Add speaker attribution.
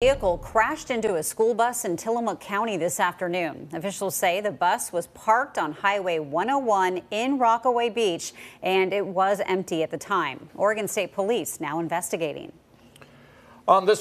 Speaker 1: vehicle crashed into a school bus in Tillamook County this afternoon. Officials say the bus was parked on Highway 101 in Rockaway Beach and it was empty at the time. Oregon State Police now investigating.
Speaker 2: On this